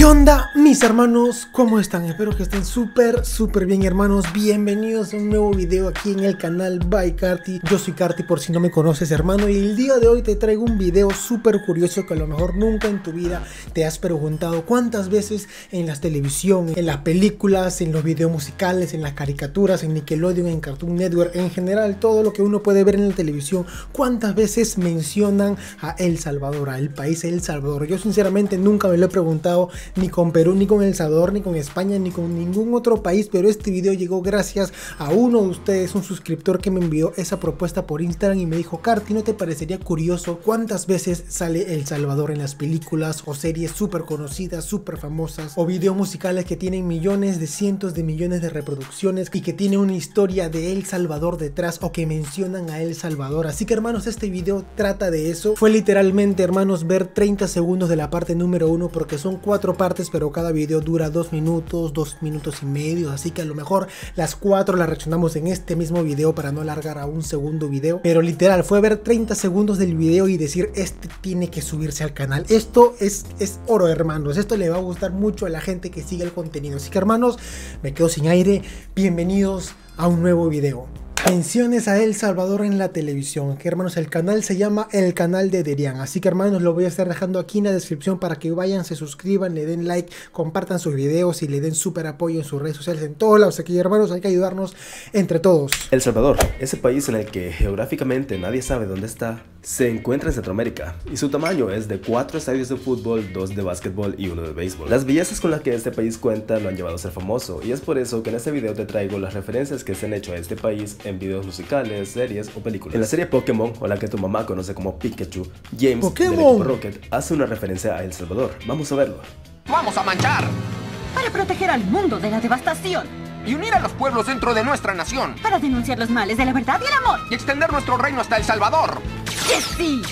¿Qué onda mis hermanos? ¿Cómo están? Espero que estén súper, súper bien hermanos Bienvenidos a un nuevo video aquí en el canal By Carti Yo soy Carti por si no me conoces hermano Y el día de hoy te traigo un video súper curioso Que a lo mejor nunca en tu vida te has preguntado Cuántas veces en las televisión, en las películas, en los videos musicales En las caricaturas, en Nickelodeon, en Cartoon Network En general todo lo que uno puede ver en la televisión Cuántas veces mencionan a El Salvador, a el país El Salvador Yo sinceramente nunca me lo he preguntado ni con Perú, ni con El Salvador, ni con España, ni con ningún otro país, pero este video llegó gracias a uno de ustedes, un suscriptor que me envió esa propuesta por Instagram y me dijo, Carti, ¿no te parecería curioso cuántas veces sale El Salvador en las películas o series súper conocidas, súper famosas, o videos musicales que tienen millones de cientos de millones de reproducciones y que tiene una historia de El Salvador detrás o que mencionan a El Salvador? Así que hermanos, este video trata de eso. Fue literalmente, hermanos, ver 30 segundos de la parte número uno porque son cuatro partes, pero cada video dura dos minutos, dos minutos y medio, así que a lo mejor las cuatro las reaccionamos en este mismo video para no alargar a un segundo video. Pero literal, fue ver 30 segundos del video y decir, este tiene que subirse al canal. Esto es, es oro, hermanos. Esto le va a gustar mucho a la gente que sigue el contenido. Así que, hermanos, me quedo sin aire. Bienvenidos a un nuevo video. Menciones a El Salvador en la televisión. Que hermanos, el canal se llama El Canal de Derian. Así que hermanos, lo voy a estar dejando aquí en la descripción para que vayan, se suscriban, le den like, compartan sus videos y le den súper apoyo en sus redes sociales, en todos lados. Aquí hermanos, hay que ayudarnos entre todos. El Salvador, ese país en el que geográficamente nadie sabe dónde está, se encuentra en Centroamérica y su tamaño es de 4 estadios de fútbol, 2 de básquetbol y 1 de béisbol. Las bellezas con las que este país cuenta lo han llevado a ser famoso y es por eso que en este video te traigo las referencias que se han hecho a este país en videos musicales, series o películas. En la serie Pokémon, o la que tu mamá conoce como Pikachu, James Pokémon. del equipo Rocket hace una referencia a El Salvador. Vamos a verlo. ¡Vamos a manchar! Para proteger al mundo de la devastación. Y unir a los pueblos dentro de nuestra nación. Para denunciar los males de la verdad y el amor. Y extender nuestro reino hasta El Salvador. ¡Que sí!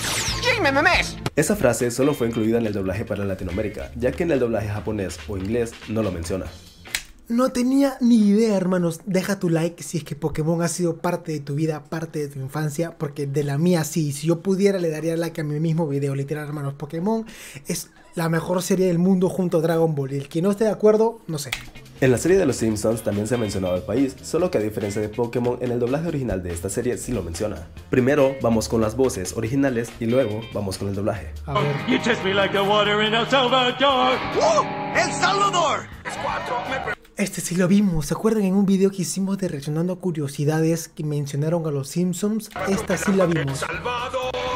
¡Jime Memes! Esa frase solo fue incluida en el doblaje para Latinoamérica, ya que en el doblaje japonés o inglés no lo menciona. No tenía ni idea, hermanos. Deja tu like si es que Pokémon ha sido parte de tu vida, parte de tu infancia, porque de la mía sí. Si yo pudiera, le daría like a mi mismo video. Literal, hermanos. Pokémon es la mejor serie del mundo junto a Dragon Ball. Y el que no esté de acuerdo, no sé. En la serie de los Simpsons también se ha mencionado el país, solo que a diferencia de Pokémon, en el doblaje original de esta serie sí lo menciona. Primero vamos con las voces originales y luego vamos con el doblaje. A ver. You test me like the water in El Salvador. ¡El Salvador! Es cuatro. Me Este sí lo vimos. ¿Se acuerdan en un video que hicimos de reaccionando a curiosidades que mencionaron a los Simpsons? Esta sí la vimos. Salvador.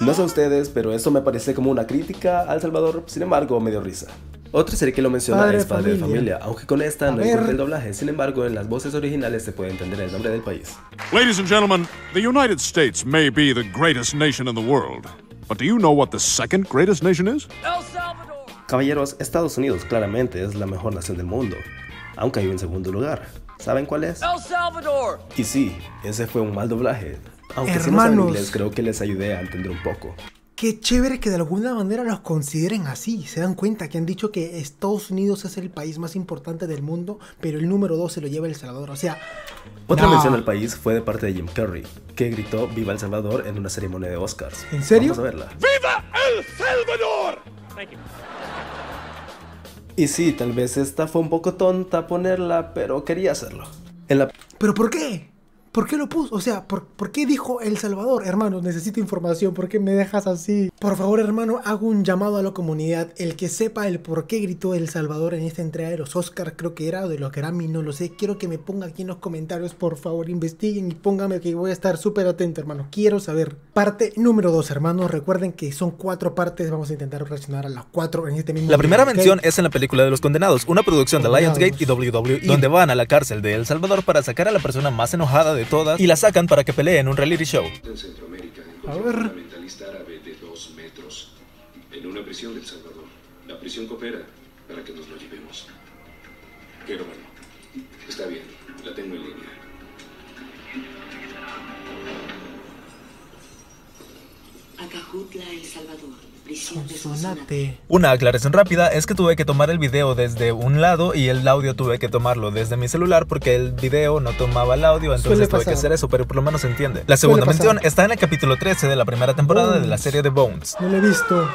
¡El Salvador! No sé a ustedes, pero esto me parece como una crítica al Salvador, sin embargo me dio risa. Otra serie que lo menciona Padre es Padre de Familia. Aunque con esta A no ver. encontré el doblaje, sin embargo en las voces originales se puede entender el nombre del país. Ladies and gentlemen, the United States may be the greatest nation in the world. But do you know what the second greatest nation is? Caballeros, Estados Unidos claramente es la mejor nación del mundo, aunque hay un segundo lugar. ¿Saben cuál es? El Salvador. Y sí, ese fue un mal doblaje. Aunque si no saben Hermanos. inglés, creo que les ayudé a entender un poco. Qué chévere que de alguna manera los consideren así. Se dan cuenta que han dicho que Estados Unidos es el país más importante del mundo, pero el número 2 se lo lleva El Salvador. O sea, Otra no. mención al país fue de parte de Jim Carrey, que gritó Viva El Salvador en una ceremonia de Oscars. ¿En serio? Vamos a verla. ¡Viva El Salvador! Y sí, tal vez esta fue un poco tonta ponerla, pero quería hacerlo. En la ¿pero por qué? ¿Por qué lo puso? O sea, ¿por, por qué dijo El Salvador? Hermano, necesito información. ¿Por qué me dejas así? Por favor, hermano, hago un llamado a la comunidad. El que sepa el por qué gritó El Salvador en esta entrega de los Oscars, creo que era, o de los Grammy, no lo sé. Quiero que me ponga aquí en los comentarios, por favor, investiguen y póngame que voy a estar súper atento, hermano. Quiero saber. Parte número 2, hermanos. Recuerden que son cuatro partes. Vamos a intentar reaccionar a las cuatro en este mismo La primera mención es en la película de los condenados, una producción de. Lionsgate y WWE, donde van a la cárcel de El Salvador para sacar a la persona más enojada de todas y la sacan para que pelee en un reality show. en Centroamérica A ver. un fundamentalista árabe de dos metros en una prisión del Salvador. La prisión coopera para que nos lo llevemos. Pero bueno, está bien, la tengo en línea. Acajutla, El Salvador. Una aclaración rápida es que tuve que tomar el video desde un lado y el audio tuve que tomarlo desde mi celular porque el video no tomaba el audio, entonces tuve que hacer eso, pero por lo menos se entiende. La segunda mención está en el capítulo 13 de la primera temporada de la serie de Bones. No lo he visto.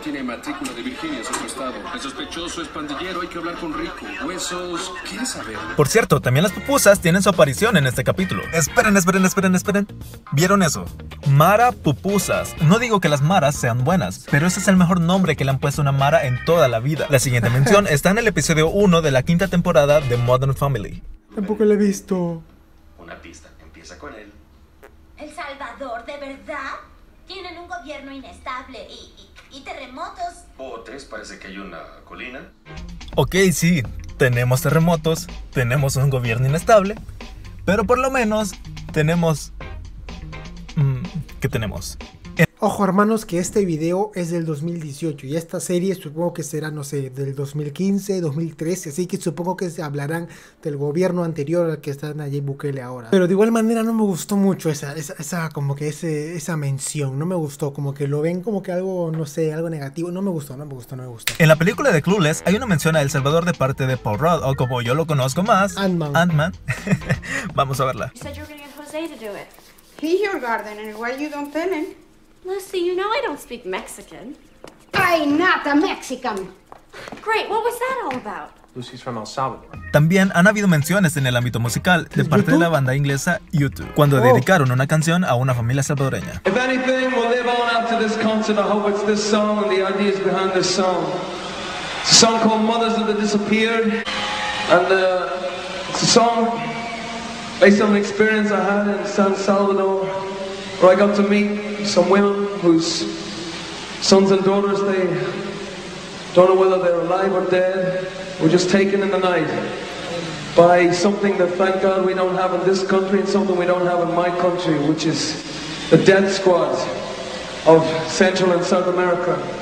Tiene matrícula de Virginia, otro estado. El sospechoso es pandillero, hay que hablar con Rico. Huesos, ¿quieres saber? Por cierto, también las pupusas tienen su aparición en este capítulo. Esperen, esperen, esperen, esperen. ¿Vieron eso? Mara Pupusas. No digo que las maras sean buenas, pero ese es el mejor nombre que le han puesto a una mara en toda la vida. La siguiente mención está en el episodio 1 de la quinta temporada de Modern Family. Tampoco lo he visto. Una pista, empieza con él. El Salvador, ¿de verdad? Tienen un gobierno inestable y, y- y terremotos. Botes, parece que hay una colina. Ok, sí, tenemos terremotos, tenemos un gobierno inestable, pero por lo menos tenemos... mm, ¿Qué tenemos? Ojo hermanos que este video es del 2018 y esta serie supongo que será, no sé, del 2015, 2013, así que supongo que se hablarán del gobierno anterior al que está Nayib Bukele ahora. Pero de igual manera no me gustó mucho esa, esa, esa como que ese, esa mención, no me gustó, como que lo ven como que algo, no sé, algo negativo, no me gustó, no me gustó, no me gustó. En la película de Clueless hay una mención a El Salvador de parte de Paul Rudd, o como yo lo conozco más, Ant-Man. Ant-Man. Vamos a verla. You said you were gonna get Jose to do it. He's your gardener. Why you don't tell him? Lucy, you know I don't speak Mexican. I'm not a Mexican. Great, what was that all about? Lucy's from El Salvador. También han habido menciones en el ámbito musical de parte de la banda inglesa YouTube, cuando dedicaron una canción a una familia salvadoreña. If anything will live on after this concert, I hope it's this song and the ideas behind this song. It's a song called Mothers of the Disappeared, and uh, it's a song based on an experience I had in San Salvador, where I got to meet some women whose sons and daughters they don't know whether they're alive or dead, were just taken in the night by something that thank God we don't have in this country and something we don't have in my country, which is the death squad of Central and South America.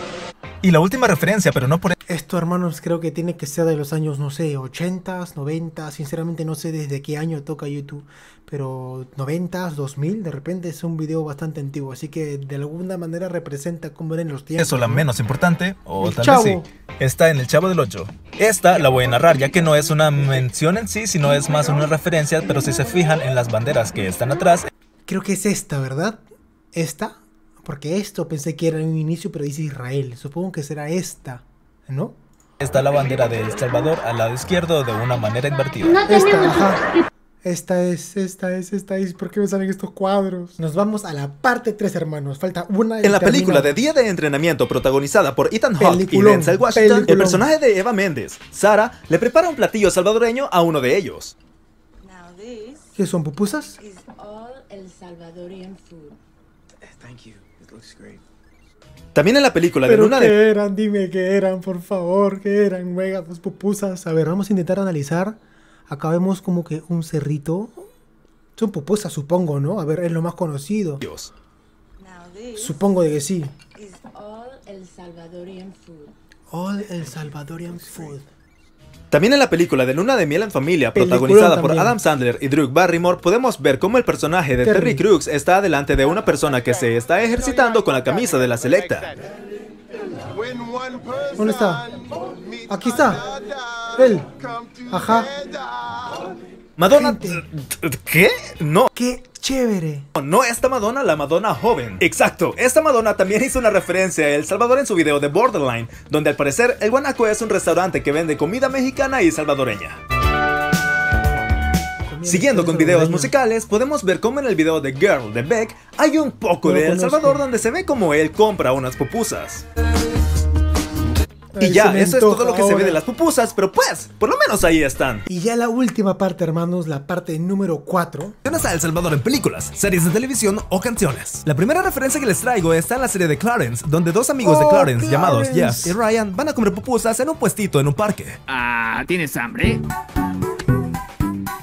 Y la última referencia, pero no por Esto hermanos creo que tiene que ser de los años, no sé, 80s, 90 sinceramente no sé desde qué año toca YouTube, pero 90s, 2000, de repente es un video bastante antiguo, así que de alguna manera representa cómo eran los tiempos. eso la ¿no? menos importante, o El tal Chavo. vez sí. Está en El Chavo del 8. Esta la voy a narrar, ya que no es una mención en sí, sino es más una referencia, pero si se fijan en las banderas que están atrás, Creo que es esta, ¿verdad? ¿Esta? Porque esto pensé que era en un inicio, pero dice Israel. Supongo que será esta, ¿no? está la bandera de El Salvador al lado izquierdo de una manera invertida. Esta, ajá. Esta es, esta es, esta es. ¿Por qué me salen estos cuadros? Nos vamos a la parte 3, hermanos. Falta una. En la película de. Día de Entrenamiento protagonizada por Ethan Hawke y Denzel Washington, el peliculón. personaje de Eva Méndez, Sara, le prepara un platillo salvadoreño a uno de ellos. Now this ¿Qué son pupusas? is all El Salvadorian food. Thank you. También en la película de ¿Pero Luna qué de... eran? Dime qué eran, por favor. ¿Qué eran? Mega, pues pupusas. A ver, vamos a intentar analizar. Acá vemos como que un cerrito. Son pupusas, supongo, ¿no? A ver, es lo más conocido. Dios. Supongo de que sí. all El Salvadorian food. All El Salvadorian Food. También en la película de Luna de Miel en Familia, protagonizada por. Adam Sandler y Drew Barrymore, podemos ver cómo el personaje de Terry. Terry Crews está delante de una persona que se está ejercitando con la camisa de la selecta. ¿Dónde está? Aquí está. Él. Ajá. Madonna... ¿Qué? No. Qué chévere. No esta Madonna, la Madonna joven. Exacto, esta Madonna también hizo una referencia a El Salvador en su video de Borderline, donde al parecer el Guanaco es un restaurante que vende comida mexicana y salvadoreña. Siguiendo con videos musicales, podemos ver cómo en el video de Girl de Beck hay un poco de El. Salvador donde se ve como él compra unas pupusas. Y ya, eso es todo lo que se ve de las pupusas, pero pues, por lo menos ahí están. Y ya la última parte, hermanos, la parte número 4. Menciones a El Salvador en películas, series de televisión o canciones. La primera referencia que les traigo está en la serie de Clarence, donde dos amigos de Oh, Clarence, llamados Clarence. Jeff y Ryan van a comer pupusas en un puestito en un parque. Ah, ¿tienes hambre?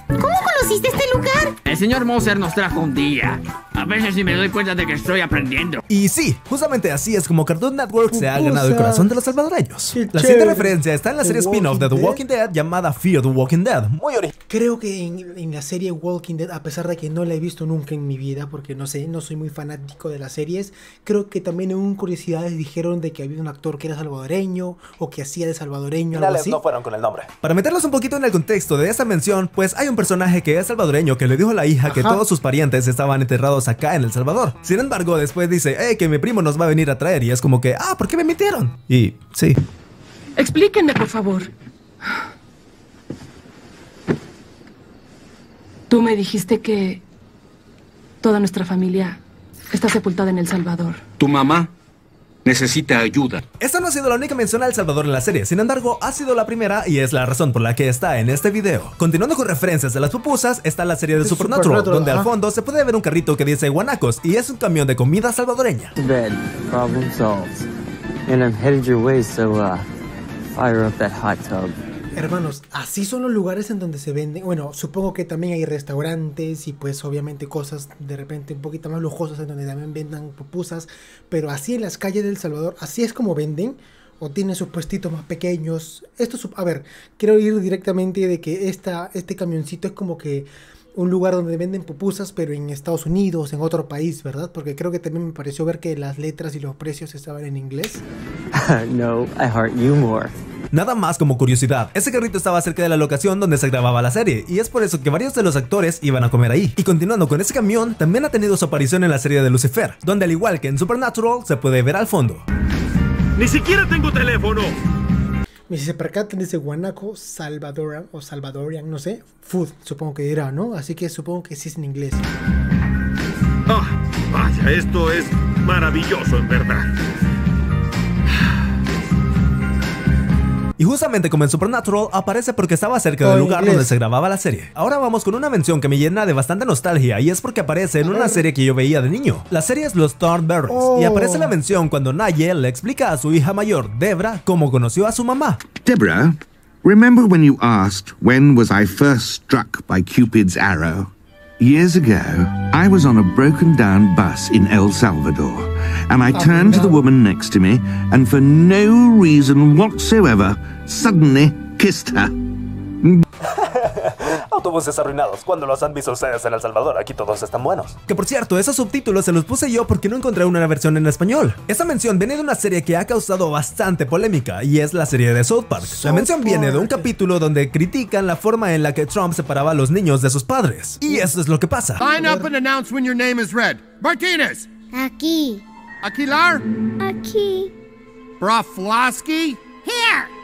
¿Cómo conociste este lugar? El señor Moser nos trajo un día. A veces ni me doy cuenta de que estoy aprendiendo. Y sí, justamente así es como Cartoon Network se ha ganado el corazón de los salvadoreños. Qué La siguiente referencia está en la serie spin-off de The Walking Dead llamada Fear the Walking Dead. Muy original. Creo que en, en la serie Walking Dead, a pesar de que no la he visto nunca en mi vida, porque no sé, no soy muy fanático de las series, creo que también en un curiosidades dijeron de que había un actor que era salvadoreño o que hacía de salvadoreño, algo así. fueron con el nombre. Para meterlos un poquito en el contexto de esta mención, pues hay un personaje que es salvadoreño que le dijo a la hija que todos sus parientes estaban enterrados tenemos acá en El Salvador. Sin embargo, después dice, hey, que mi primo nos va a venir a traer. Y es como que, ah, ¿por qué me mintieron? Y sí. Explíquenme, por favor. Tú me dijiste que toda nuestra familia está sepultada en El Salvador. Tu mamá necesita ayuda. Esta no ha sido la única mención a El Salvador en la serie, sin embargo, ha sido la primera y es la razón por la que está en este video. Continuando con referencias de las pupusas, está la serie de Supernatural, Supernatural, donde al fondo se puede ver un carrito que dice guanacos y es un camión de comida salvadoreña. bed. Problem solved. And I'm headed your way, so uh, fire up that hot tub. Hermanos, así son los lugares en donde se venden. Bueno, supongo que también hay restaurantes y pues obviamente cosas de repente un poquito más lujosas en donde también vendan pupusas. Pero así en las calles del Salvador, así es como venden. O tienen sus puestitos más pequeños. Esto, a ver, quiero ir directamente de que esta, este camioncito es como que un lugar donde venden pupusas, pero en Estados Unidos, en otro país, ¿verdad? Porque creo que también me pareció ver que las letras y los precios estaban en inglés. no, I heart you more. Nada más como curiosidad, ese carrito estaba cerca de la locación donde se grababa la serie, y es por eso que varios de los actores iban a comer ahí. Y continuando con ese camión, también ha tenido su aparición en la serie de Lucifer, donde al igual que en Supernatural, se puede ver al fondo. Ni siquiera tengo teléfono. Y si se percatan, dice guanaco salvadorian o salvadorian, no sé, food, supongo que dirá, ¿no? Así que supongo que sí es en inglés. Ah, vaya, esto es maravilloso en verdad. Y justamente como en Supernatural, aparece porque estaba cerca del lugar donde se grababa la serie. Ahora vamos con una mención que me llena de bastante nostalgia y es porque aparece en una serie que yo veía de niño. La serie es Los Thornberrys y Oh. aparece la mención cuando Nigel le explica a su hija mayor, Debra, cómo conoció a su mamá. Deborah, remember when you asked when was I first struck by Cupid's arrow? Years ago, I was on a broken down bus in El Salvador, and I turned to the woman next to me and for no reason whatsoever, suddenly kissed her. Autobuses arruinados. Cuando los han visto ustedes en El Salvador, aquí todos están buenos. Que por cierto, esos subtítulos se los puse yo porque no encontré una versión en español. Esta mención viene de una serie que ha causado bastante polémica y es la serie de South Park. la mención viene de un capítulo donde critican la forma en la que Trump separaba a los niños de sus padres. Y eso es lo que pasa. Line up and announce when your name is read. Martinez. Aquí. Aquilar. Aquí. Broflovsky. Here.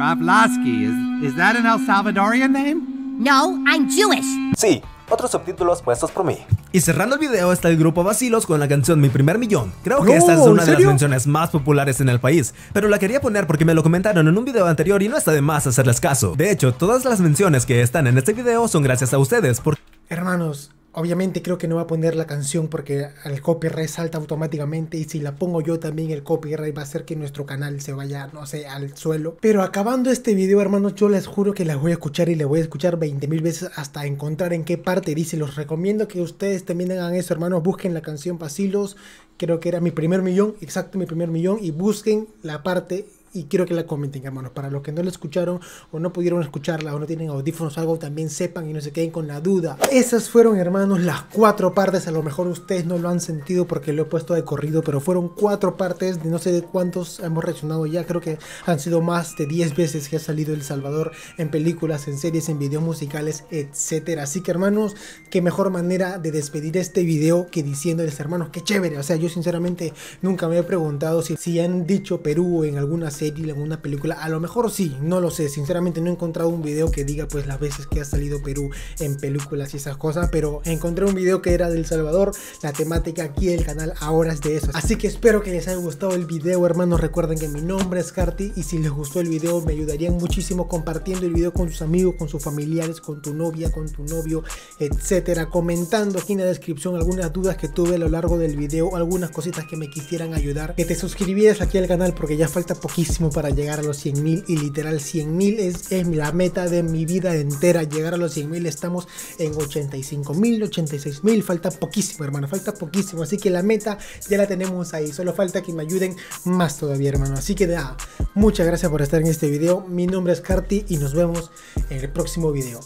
Is, is that an El Salvadorian name? No, I'm Jewish. Sí, otros subtítulos puestos por mí. Y cerrando el video está el grupo Vacilos con la canción Mi Primer Millón. Creo que No, esta es ¿en una de las menciones más populares en el país, pero la quería poner porque me lo comentaron en un video anterior y no está de más hacerles caso. De hecho, todas las menciones que están en este video son gracias a ustedes, porque Hermanos, obviamente creo que no va a poner la canción porque el copyright salta automáticamente y si la pongo yo también el copyright va a hacer que nuestro canal se vaya, no sé, al suelo. Pero acabando este video, hermanos, yo les juro que la voy a escuchar y la voy a escuchar 20 mil veces hasta encontrar en qué parte dice. Los recomiendo que ustedes también hagan eso, hermanos. Busquen la canción Pasilos, creo que era mi primer millón, exacto mi primer millón, y busquen la parte y quiero que la comenten, hermanos. Para los que no la escucharon o no pudieron escucharla o no tienen audífonos o algo, también sepan y no se queden con la duda. Esas fueron, hermanos, las cuatro partes. A lo mejor ustedes no lo han sentido porque lo he puesto de corrido, pero fueron cuatro partes de no sé de cuántos hemos reaccionado ya. Creo que han sido más de 10 veces que ha salido El Salvador en películas, en series, en videos musicales, etcétera. Así que, hermanos, qué mejor manera de despedir este video que diciéndoles, hermanos, qué chévere. O sea, yo sinceramente nunca me he preguntado si, si han dicho Perú en alguna serie, en alguna película. A lo mejor sí, no lo sé. Sinceramente no he encontrado un video que diga pues las veces que ha salido Perú en películas y esas cosas. Pero encontré un video que era del Salvador. La temática aquí del canal ahora es de eso. Así que espero que les haya gustado el video, hermanos. Recuerden que mi nombre es Carti. Y si les gustó el video, me ayudarían muchísimo compartiendo el video con sus amigos, con sus familiares, con tu novia, con tu novio, etcétera. Comentando aquí en la descripción algunas dudas que tuve a lo largo del video, algunas cositas que me quisieran ayudar. Que te suscribieras aquí al canal porque ya falta poquísimo para llegar a los 100 mil. Y literal, 100 mil es, es la meta de mi vida entera. Llegar a los 100 mil, estamos en 85 mil, 86 mil. Falta poquísimo, hermano, falta poquísimo. Así que la meta ya la tenemos ahí. Solo falta que me ayuden más todavía, hermano. Así que nada, muchas gracias por estar en este video. Mi nombre es Carti y nos vemos en el próximo video.